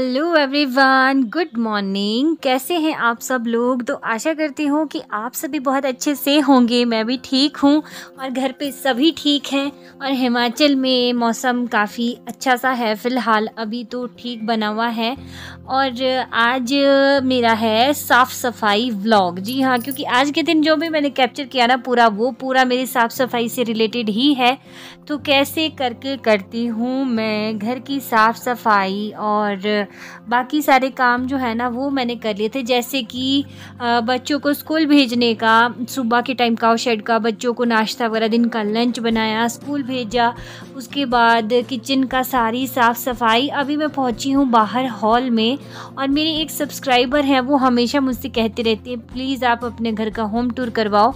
Hello everyone good morning कैसे हैं आप सब लोग? तो आशा करती हूँ कि आप सभी बहुत अच्छे से होंगे। मैं भी ठीक हूँ और घर पे सभी ठीक हैं और हिमाचल में मौसम काफ़ी अच्छा सा है। फ़िलहाल अभी तो ठीक बना हुआ है और आज मेरा है साफ़ सफ़ाई व्लॉग। जी हाँ क्योंकि आज के दिन जो भी मैंने कैप्चर किया ना पूरा, वो पूरा मेरी साफ़ सफ़ाई से रिलेटेड ही है। तो कैसे करके करती हूँ मैं घर की साफ़ सफ़ाई और बाकी सारे काम जो है ना वो मैंने कर लिए थे। जैसे कि बच्चों को स्कूल भेजने का, सुबह के टाइम काउ शेड का, बच्चों को नाश्ता वगैरह दिन का लंच बनाया स्कूल भेजा, उसके बाद किचन का सारी साफ़ सफ़ाई अभी मैं पहुँची हूँ बाहर हॉल में और मेरी एक सब्सक्राइबर हैं, वो हमेशा मुझसे कहते रहती है प्लीज़ आप अपने घर का होम टूर करवाओ।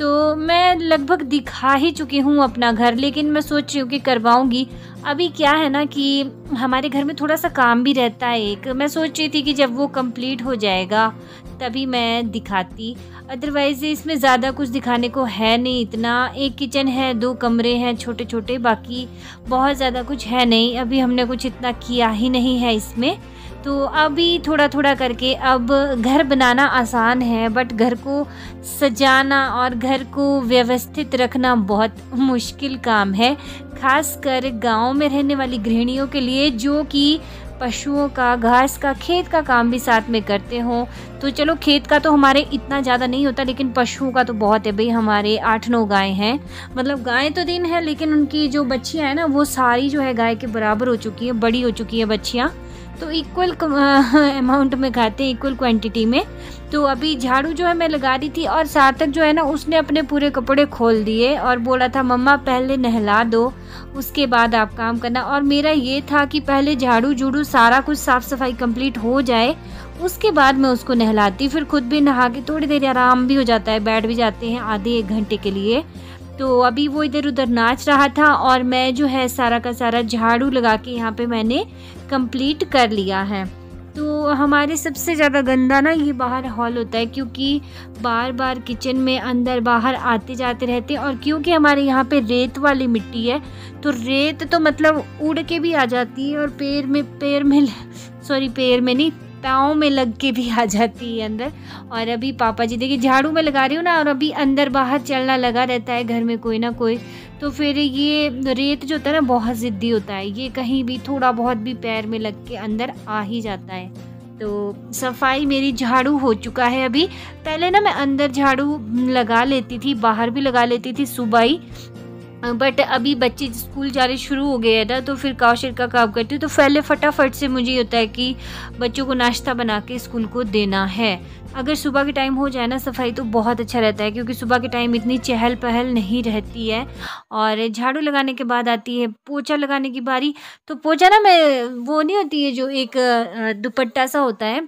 तो मैं लगभग दिखा ही चुकी हूँ अपना घर, लेकिन मैं सोच रही हूँ कि करवाऊँगी। अभी क्या है ना कि हमारे घर में थोड़ा सा काम भी रहता है एक। मैं सोच रही थी कि जब वो कंप्लीट हो जाएगा, तभी मैं दिखाती। अदरवाइज़ इसमें ज़्यादा कुछ दिखाने को है नहीं, इतना एक किचन है, दो कमरे हैं छोटे छोटे बाकी बहुत ज़्यादा कुछ है नहीं। अभी हमने कुछ इतना किया ही नहीं है इसमें। तो अभी थोड़ा थोड़ा करके अब घर बनाना आसान है बट घर को सजाना और घर को व्यवस्थित रखना बहुत मुश्किल काम है। खास कर गाँव में रहने वाली गृहिणियों के लिए जो कि पशुओं का, घास का, खेत का काम भी साथ में करते हों तो चलो खेत का तो हमारे इतना ज़्यादा नहीं होता, लेकिन पशुओं का तो बहुत है भाई, हमारे आठ नौ गाय हैं। मतलब गाय तो दिन है, लेकिन उनकी जो बच्चियाँ हैं ना, वो सारी जो है गाय के बराबर हो चुकी है, बड़ी हो चुकी है बच्चियाँ। तो इक्वल अमाउंट में खाते हैं इक्वल क्वांटिटी में। तो अभी झाड़ू जो है मैं लगा रही थी और सार्थक जो है ना, उसने अपने पूरे कपड़े खोल दिए और बोला था, मम्मा, पहले नहला दो, उसके बाद आप काम करना। और मेरा ये था कि पहले झाड़ू जूड़ू सारा कुछ साफ़ सफ़ाई कंप्लीट हो जाए, उसके बाद मैं उसको नहलाती। फिर खुद भी नहा के थोड़ी देर आराम भी हो जाता है, बैठ भी जाते हैं आधे एक घंटे के लिए। तो अभी वो इधर उधर नाच रहा था और मैं जो है सारा का सारा झाड़ू लगा के यहाँ पे मैंने कंप्लीट कर लिया है। तो हमारे सबसे ज़्यादा गंदा ना ये बाहर हॉल होता है क्योंकि बार बार किचन में अंदर बाहर आते जाते रहते हैं और क्योंकि हमारे यहाँ पे रेत वाली मिट्टी है तो रेत तो मतलब उड़ के भी आ जाती है और पैर में पैर में सॉरी पैर में नहीं पाँव में लग के भी आ जाती है अंदर। और अभी पापा जी देखिए, झाड़ू में लगा रही हूँ ना, और अभी अंदर बाहर चलना लगा रहता है घर में कोई ना कोई। तो फिर ये रेत जो होता है ना, बहुत ज़िद्दी होता है। ये कहीं भी थोड़ा बहुत भी पैर में लग के अंदर आ ही जाता है। तो सफ़ाई मेरी झाड़ू हो चुका है अभी। पहले ना मैं अंदर झाड़ू लगा लेती थी, बाहर भी लगा लेती थी सुबह ही बट अभी बच्चे स्कूल जाने शुरू हो गए हैं ना तो फिर काउशर का काम करती हूँ। तो पहले फटाफट से मुझे होता है कि बच्चों को नाश्ता बना के स्कूल को देना है। अगर सुबह के टाइम हो जाए ना सफ़ाई तो बहुत अच्छा रहता है, क्योंकि सुबह के टाइम इतनी चहल पहल नहीं रहती है। और झाड़ू लगाने के बाद आती है पोछा लगाने की बारी। तो पोछा ना मैं, वो नहीं होती है जो एक दुपट्टा सा होता है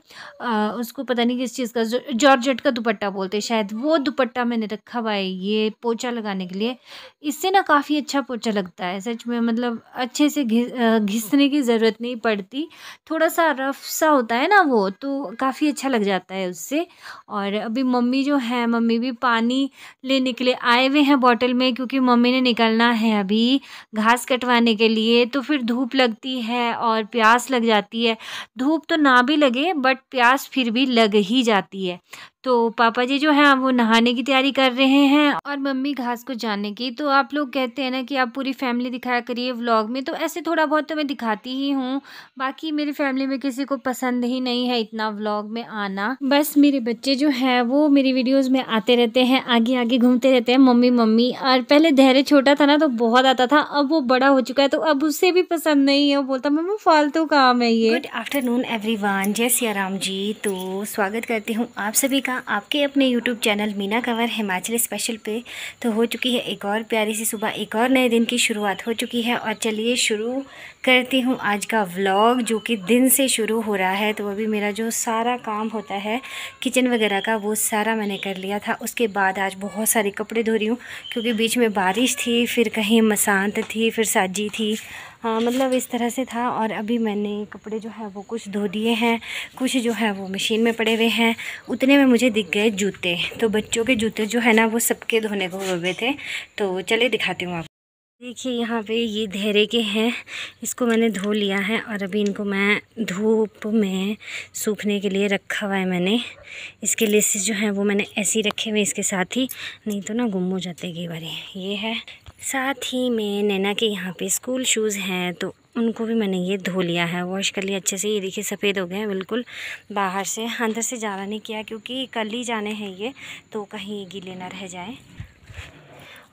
उसको पता नहीं किस चीज़ का जॉर्जेट का दुपट्टा बोलते हैं शायद, वो दुपट्टा मैंने रखा हुआ है ये पोछा लगाने के लिए। इससे ना काफ़ी अच्छा पोछा लगता है, सच में मतलब अच्छे से घिसने की ज़रूरत नहीं पड़ती। थोड़ा सा रफ सा होता है ना वो तो काफ़ी अच्छा लग जाता है उससे। से। और अभी मम्मी जो है, मम्मी भी पानी लेने के लिए आए हुए हैं बॉटल में क्योंकि मम्मी ने निकलना है अभी घास कटवाने के लिए। तो फिर धूप लगती है और प्यास लग जाती है। धूप तो ना भी लगे बट प्यास फिर भी लग ही जाती है। तो पापा जी जो हैं वो नहाने की तैयारी कर रहे हैं और मम्मी घास को जाने की। तो आप लोग कहते हैं ना कि आप पूरी फैमिली दिखाया करिए व्लॉग में। तो ऐसे थोड़ा बहुत तो मैं दिखाती ही हूँ। बाकी मेरी फैमिली में किसी को पसंद ही नहीं है इतना व्लॉग में आना। बस मेरे बच्चे जो हैं, वो मेरी वीडियोज़ में आते रहते हैं आगे आगे घूमते रहते हैं मम्मी मम्मी और पहले धैर्य छोटा था ना तो बहुत आता था, अब वो बड़ा हो चुका है तो अब उससे भी पसंद नहीं है। वो बोलता, मम्मी, फालतू काम है ये। गुड आफ्टरनून एवरी जय सिया राम जी। तो स्वागत करती हूँ आप सभी का। आपके अपने YouTube channel Meena Kanwar Himachal special पे तो हो चुकी है एक और प्यारी सी सुबह, एक और नए दिन की शुरुआत हो चुकी है और चलिए शुरू करती हूँ आज का व्लॉग जो कि दिन से शुरू हो रहा है। तो अभी मेरा जो सारा काम होता है, किचन वगैरह का, वो सारा मैंने कर लिया था। उसके बाद आज बहुत सारे कपड़े धो रही हूँ क्योंकि बीच में बारिश थी, फिर कहीं मसांत थी, फिर साजी थी हाँ मतलब इस तरह से था और अभी मैंने कपड़े जो है वो कुछ धो दिए हैं, कुछ जो है वो मशीन में पड़े हुए हैं। उतने में मुझे दिख गए जूते। तो बच्चों के जूते जो है ना, वो सबके धोने को हुए थे। तो चले दिखाती हूँ आप देखिए, यहाँ पे ये धैरे के हैं। इसको मैंने धो लिया है और अभी इनको मैं धूप में सूखने के लिए रखा हुआ है मैंने। इसके लेसेस जो हैं वो मैंने ऐसे ही रखे हुए इसके साथ ही। नहीं तो ना गुम हो जाते कई बार। ये है। साथ ही में नैना के यहाँ पे स्कूल शूज़ हैं तो उनको भी मैंने ये धो लिया है वॉश कर लिया अच्छे से। ये देखिए, सफ़ेद हो गए हैं बिल्कुल बाहर से। अंदर से ज़्यादा नहीं किया, क्योंकि कल ही जाने हैं ये तो कहीं गीले ना रह जाए।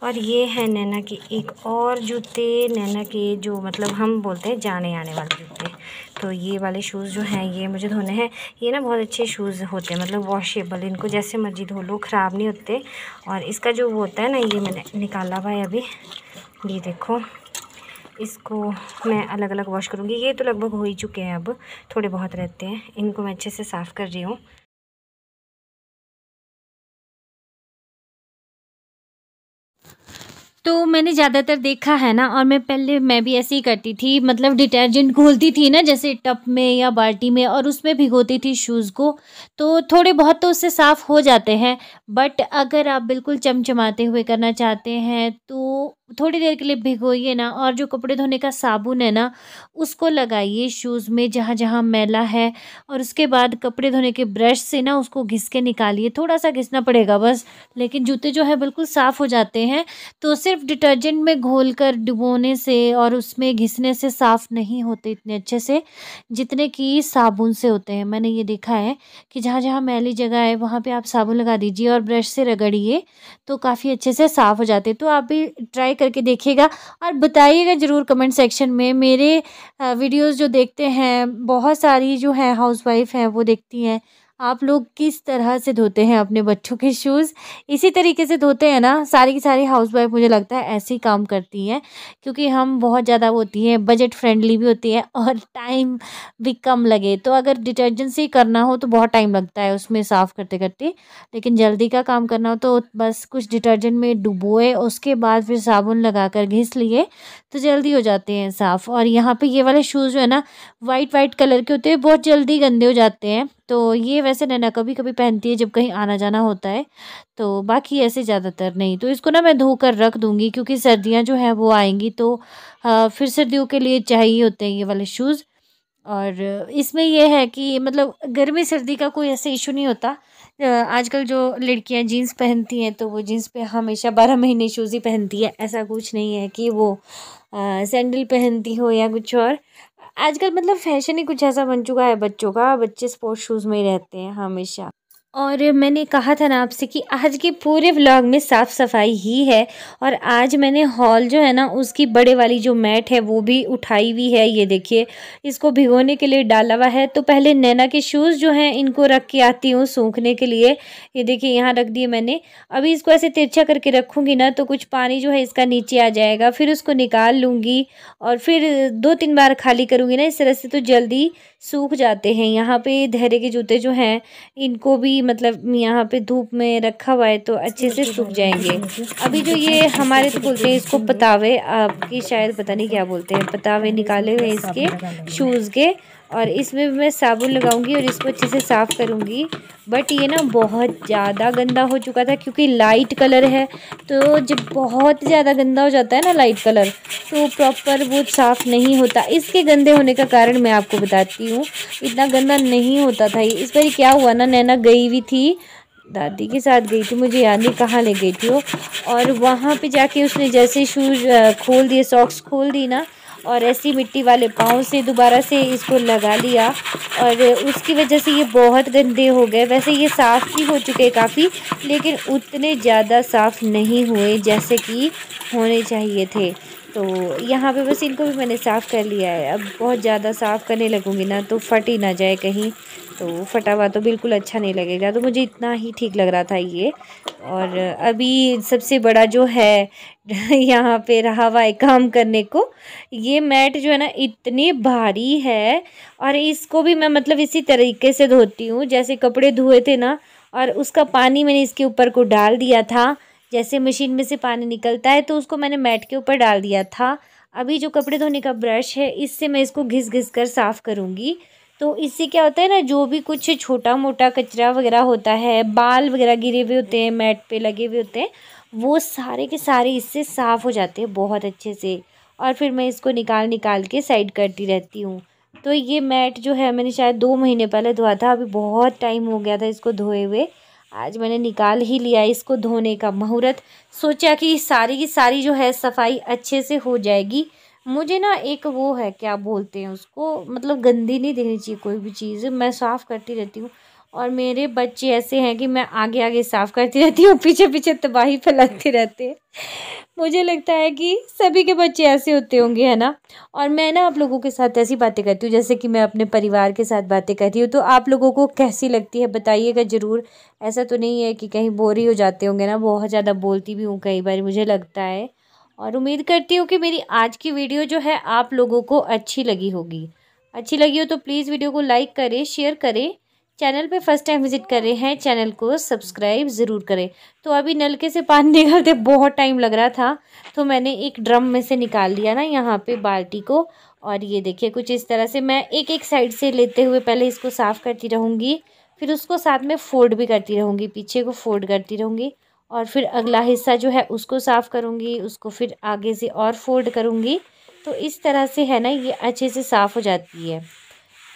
और ये है नैना के एक और जूते। नैना के जो मतलब हम बोलते हैं जाने आने वाले जूते। तो ये वाले शूज़ जो हैं, ये मुझे धोने हैं। ये ना बहुत अच्छे शूज़ होते हैं मतलब वॉशेबल इनको जैसे मर्ज़ी धो लो, ख़राब नहीं होते। और इसका जो वो होता है ना, ये मैंने निकाला हुआ है अभी। ये देखो, इसको मैं अलग अलग वॉश करूँगी। ये तो लगभग हो ही चुके हैं अब, थोड़े बहुत रहते हैं। इनको मैं अच्छे से साफ़ कर रही हूँ। तो मैंने ज़्यादातर देखा है ना, और मैं पहले, मैं भी ऐसे ही करती थी मतलब डिटर्जेंट घोलती थी ना, जैसे टप में या बाल्टी में, और उसमें भिगोती थी शूज़ को तो थोड़े बहुत तो उससे साफ़ हो जाते हैं बट अगर आप बिल्कुल चमचमाते हुए करना चाहते हैं तो थोड़ी देर के लिए भिगोइए ना, और जो कपड़े धोने का साबुन है ना, उसको लगाइए शूज़ में, जहाँ जहाँ मैला है, और उसके बाद कपड़े धोने के ब्रश से ना, उसको घिस के निकालिए, थोड़ा सा घिसना पड़ेगा बस, लेकिन जूते जो है बिल्कुल साफ़ हो जाते हैं तो सिर्फ़ डिटर्जेंट में घोल कर डुबोने से और उसमें घिसने से साफ़ नहीं होते इतने अच्छे से, जितने कि साबुन से होते हैं। मैंने ये देखा है कि जहाँ जहाँ मैली जगह है, वहाँ पर आप साबुन लगा दीजिए और ब्रश से रगड़िए तो काफ़ी अच्छे से साफ़ हो जाते तो आप भी ट्राई करके देखिएगा और बताइएगा ज़रूर कमेंट सेक्शन में। मेरे वीडियोज़ जो देखते हैं, बहुत सारी जो है, हाउसवाइफ हैं, वो देखती हैं। आप लोग किस तरह से धोते हैं अपने बच्चों के शूज़ इसी तरीके से धोते हैं ना, सारी की सारी हाउस वाइफ मुझे लगता है ऐसे ही काम करती हैं, क्योंकि हम बहुत ज़्यादा होती हैं बजट फ्रेंडली भी होती है और टाइम भी कम लगे। तो अगर डिटर्जेंट से करना हो तो बहुत टाइम लगता है उसमें साफ़ करते करते लेकिन जल्दी का काम करना हो तो बस कुछ डिटर्जेंट में डुबोए, उसके बाद फिर साबुन लगा कर घिस लिए तो जल्दी हो जाते हैं साफ़। और यहाँ पे ये वाले शूज़ जो है ना वाइट वाइट कलर के होते हैं, बहुत जल्दी गंदे हो जाते हैं। तो ये वैसे नैना कभी कभी पहनती है जब कहीं आना जाना होता है तो बाकी ऐसे ज़्यादातर नहीं। तो इसको ना मैं धोकर रख दूँगी क्योंकि सर्दियाँ जो हैं वो आएँगी तो फिर सर्दियों के लिए चाहिए होते हैं ये वाले शूज़। और इसमें यह है कि मतलब गर्मी सर्दी का कोई ऐसे इशू नहीं होता। आजकल जो लड़कियाँ जीन्स पहनती हैं तो वो जीन्स पे हमेशा बारह महीने शूज़ ही पहनती है। ऐसा कुछ नहीं है कि वो सैंडल पहनती हो या कुछ और। आजकल मतलब फ़ैशन ही कुछ ऐसा बन चुका है बच्चों का, बच्चे स्पोर्ट्स शूज़ में ही रहते हैं हमेशा। और मैंने कहा था ना आपसे कि आज के पूरे व्लॉग में साफ़ सफ़ाई ही है और आज मैंने हॉल जो है ना, उसकी बड़े वाली जो मैट है, वो भी उठाई हुई है। ये देखिए, इसको भिगोने के लिए डाला हुआ है। तो पहले नैना के शूज़ जो हैं, इनको रख के आती हूँ सूखने के लिए। ये देखिए, यहाँ रख दिए मैंने। अभी इसको ऐसे तिरछा करके रखूँगी ना तो कुछ पानी जो है, इसका नीचे आ जाएगा। फिर उसको निकाल लूँगी और फिर दो तीन बार खाली करूँगी ना, इस तरह से तो जल्दी सूख जाते हैं। यहाँ पर धैर्य के जूते जो हैं, इनको भी मतलब यहाँ पे धूप में रखा हुआ है तो अच्छे से सूख जाएँगे। अभी जो ये हमारे तो बोलते हैं, इसको पतावे, आपकी शायद पता नहीं क्या बोलते हैं, पतावे निकाले हुए इसके, शूज़ के। और इसमें मैं साबुन लगाऊँगी और इसको अच्छे से साफ़ करूँगी। बट ये ना बहुत ज़्यादा गंदा हो चुका था क्योंकि लाइट कलर है। तो जब बहुत ज़्यादा गंदा हो जाता है ना लाइट कलर तो प्रॉपर वो साफ़ नहीं होता। इसके गंदे होने का कारण मैं आपको बताती हूँ। इतना गंदा नहीं होता था इस बार क्या हुआ ना, नैना गई हुई थी। दादी के साथ गई थी, मुझे याद नहीं कहाँ ले गई थी वो। और वहाँ पे जाके उसने जैसे शूज़ खोल दिए सॉक्स खोल दी ना और ऐसी मिट्टी वाले पाँव से दोबारा से इसको लगा लिया। और उसकी वजह से ये बहुत गंदे हो गए। वैसे ये साफ़ भी हो चुके काफ़ी, लेकिन उतने ज़्यादा साफ़ नहीं हुए जैसे कि होने चाहिए थे। तो यहाँ पे बस इनको भी मैंने साफ़ कर लिया है। अब बहुत ज़्यादा साफ़ करने लगूँगी ना तो फट ही ना जाए कहीं। तो फटा हुआ तो बिल्कुल अच्छा नहीं लगेगा। तो मुझे इतना ही ठीक लग रहा था ये। और अभी सबसे बड़ा जो है यहाँ पे रहा हुआ है काम करने को, ये मैट जो है ना इतनी भारी है। और इसको भी मैं मतलब इसी तरीके से धोती हूँ। जैसे कपड़े धोए थे ना और उसका पानी मैंने इसके ऊपर को डाल दिया था। जैसे मशीन में से पानी निकलता है तो उसको मैंने मैट के ऊपर डाल दिया था। अभी जो कपड़े धोने का ब्रश है, इससे मैं इसको घिस घिस कर साफ़ करूँगी। तो इससे क्या होता है ना, जो भी कुछ छोटा मोटा कचरा वगैरह होता है, बाल वगैरह गिरे हुए होते हैं, मैट पे लगे हुए होते हैं, वो सारे के सारे इससे साफ़ हो जाते हैं बहुत अच्छे से। और फिर मैं इसको निकाल निकाल के साइड करती रहती हूँ। तो ये मैट जो है, मैंने शायद दो महीने पहले धोआ था, अभी बहुत टाइम हो गया था इसको धोए हुए। आज मैंने निकाल ही लिया इसको धोने का मुहूर्त। सोचा कि सारी की सारी जो है सफ़ाई अच्छे से हो जाएगी। मुझे ना एक वो है, क्या बोलते हैं उसको? मतलब गंदी नहीं देनी चाहिए कोई भी चीज़। मैं साफ़ करती रहती हूँ। और मेरे बच्चे ऐसे हैं कि मैं आगे आगे साफ़ करती रहती हूँ पीछे पीछे तबाही फैलाते रहते हैं। मुझे लगता है कि सभी के बच्चे ऐसे होते होंगे, है ना? और मैं ना आप लोगों के साथ ऐसी बातें करती हूँ, जैसे कि मैं अपने परिवार के साथ बातें करती हूँ तो आप लोगों को कैसी लगती है बताइएगा ज़रूर। ऐसा तो नहीं है कि कहीं बोरी हो जाते होंगे ना, बहुत ज़्यादा बोलती भी हूँ कई बार, मुझे लगता है। और उम्मीद करती हूँ कि मेरी आज की वीडियो जो है आप लोगों को अच्छी लगी होगी। अच्छी लगी हो तो प्लीज़ वीडियो को लाइक करें, शेयर करें चैनल पे फ़र्स्ट टाइम विज़िट कर रहे हैं, चैनल को सब्सक्राइब ज़रूर करें। तो अभी नलके से पानी निकालते बहुत टाइम लग रहा था तो मैंने एक ड्रम में से निकाल लिया ना यहाँ पे बाल्टी को, और ये देखिए कुछ इस तरह से मैं एक एक साइड से लेते हुए पहले इसको साफ़ करती रहूँगी, फिर उसको साथ में फोल्ड भी करती रहूँगी, पीछे को फोल्ड करती रहूँगी, और फिर अगला हिस्सा जो है उसको साफ़ करूँगी, उसको फिर आगे से और फोल्ड करूँगी तो इस तरह से है ना ये अच्छे से साफ़ हो जाती है।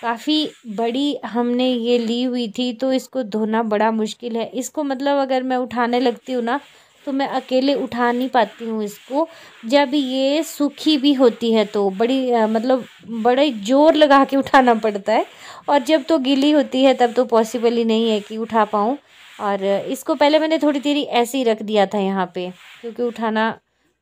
काफ़ी बड़ी हमने ये ली हुई थी तो इसको धोना बड़ा मुश्किल है। इसको मतलब अगर मैं उठाने लगती हूँ ना तो मैं अकेले उठा नहीं पाती हूँ इसको। जब ये सूखी भी होती है तो बड़ी मतलब बड़े ज़ोर लगा के उठाना पड़ता है, और जब तो गीली होती है, तब तो पॉसिबल ही नहीं है कि उठा पाऊँ। और इसको पहले मैंने थोड़ी देरी ऐसे ही रख दिया था यहाँ पे, क्योंकि उठाना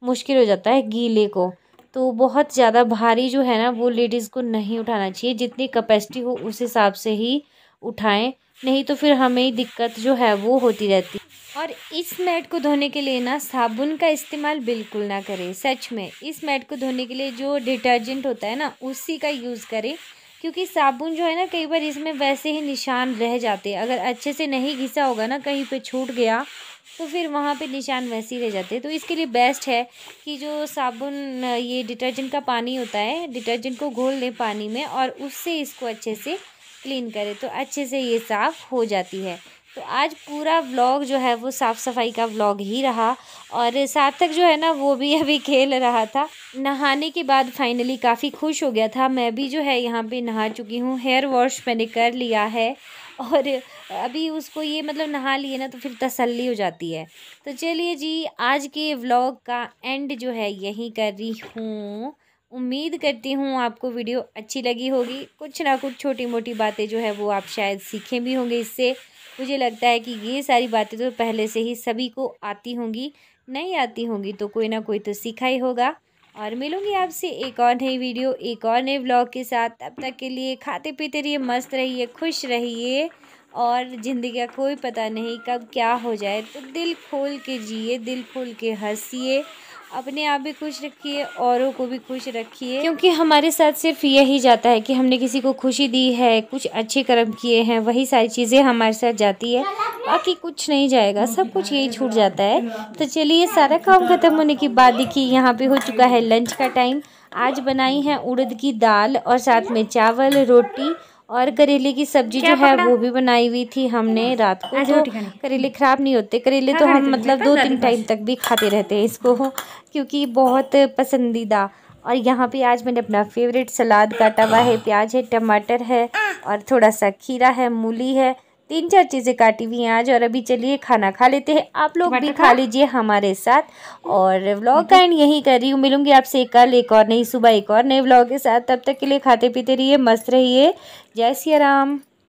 मुश्किल हो जाता है गीले को। तो बहुत ज़्यादा भारी जो है ना, वो लेडीज़ को नहीं उठाना चाहिए। जितनी कैपेसिटी हो, उस हिसाब से ही उठाएँ। नहीं तो फिर हमें दिक्कत जो है, वो होती रहती। और इस मैट को धोने के लिए ना, साबुन का इस्तेमाल बिल्कुल ना करें, सच में। इस मैट को धोने के लिए जो डिटर्जेंट होता है ना, उसी का यूज़ करें। क्योंकि साबुन जो है ना, कई बार इसमें वैसे ही निशान रह जाते हैं। अगर अच्छे से नहीं घिसा होगा ना, कहीं पे छूट गया तो फिर वहाँ पे निशान वैसे ही रह जाते हैं। तो इसके लिए बेस्ट है कि जो साबुन, ये डिटर्जेंट का पानी होता है डिटर्जेंट को घोल लें पानी में और उससे इसको अच्छे से क्लीन करें। तो अच्छे से ये साफ़ हो जाती है। तो आज पूरा व्लॉग जो है वो साफ़ सफ़ाई का व्लॉग ही रहा और सार्थक जो है ना वो भी अभी खेल रहा था। नहाने के बाद फाइनली काफ़ी खुश हो गया था। मैं भी जो है यहाँ पे नहा चुकी हूँ। हेयर वॉश मैंने कर लिया है। और अभी उसको ये मतलब नहा लिए ना तो फिर तसल्ली हो जाती है। तो चलिए जी, आज के व्लॉग का एंड जो है यहीं कर रही हूँ। उम्मीद करती हूँ आपको वीडियो अच्छी लगी होगी। कुछ ना कुछ छोटी मोटी बातें जो है वो आप शायद सीखें भी होंगे इससे। मुझे लगता है कि ये सारी बातें तो पहले से ही सभी को आती होंगी, नहीं आती होंगी तो कोई ना कोई तो सीखा ही होगा। और मिलूँगी आपसे एक और नई वीडियो, एक और नए ब्लॉग के साथ। तब तक के लिए खाते पीते रहिए, मस्त रहिए, खुश रहिए। और ज़िंदगी का कोई पता नहीं कब क्या हो जाए तो दिल खोल के जिए, दिल खोल के हंसीए। अपने आप भी खुश रखिए, औरों को भी खुश रखिए। क्योंकि हमारे साथ सिर्फ़ यही जाता है कि हमने किसी को खुशी दी है, कुछ अच्छे कर्म किए हैं, वही सारी चीज़ें हमारे साथ जाती है। बाकी कुछ नहीं जाएगा, सब कुछ यही छूट जाता है। तो चलिए, सारा काम ख़त्म होने के बाद देखिए, यहाँ पे हो चुका है लंच का टाइम। आज बनाई है उड़द की दाल और साथ में चावल, रोटी और करेले की सब्ज़ी जो है वो भी बनाई हुई थी हमने रात को। जो करेले ख़राब नहीं होते। करेले तो हम मतलब दो तीन टाइम तक भी खाते रहते हैं इसको। क्योंकि बहुत पसंदीदा। और यहाँ पे आज मैंने अपना फेवरेट सलाद काटा हुआ है। प्याज है टमाटर है और थोड़ा सा खीरा है मूली है। तीन चार चीज़ें काटी हुई हैं आज और अभी चलिए खाना खा लेते हैं। आप लोग भी खा लीजिए हमारे साथ और व्लॉग का एंड यही कर रही हूँ। मिलूँगी आपसे कल एक और नई सुबह एक और नए व्लॉग के साथ। तब तक के लिए खाते पीते रहिए मस्त रहिए। जय सिया राम।